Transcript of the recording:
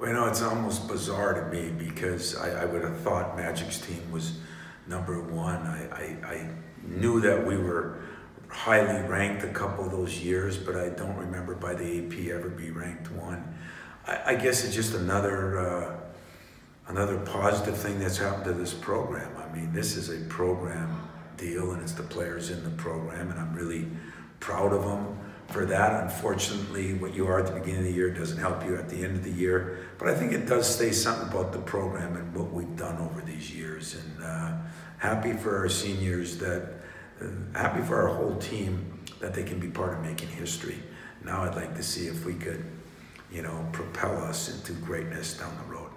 Well, you know, it's almost bizarre to me because I, I would have thought Magic's team was number one. I, I, I knew that we were highly ranked a couple of those years, but I don't remember by the AP ever be ranked one. I, I guess it's just another uh, another positive thing that's happened to this program. I mean, this is a program deal, and it's the players in the program, and I'm really proud of them for that. Unfortunately, what you are at the beginning of the year doesn't help you at the end of the year, but I think it does say something about the program and what we've done over these years. And uh, happy for our seniors that, uh, happy for our whole team that they can be part of making history. Now I'd like to see if we could, you know, propel us into greatness down the road.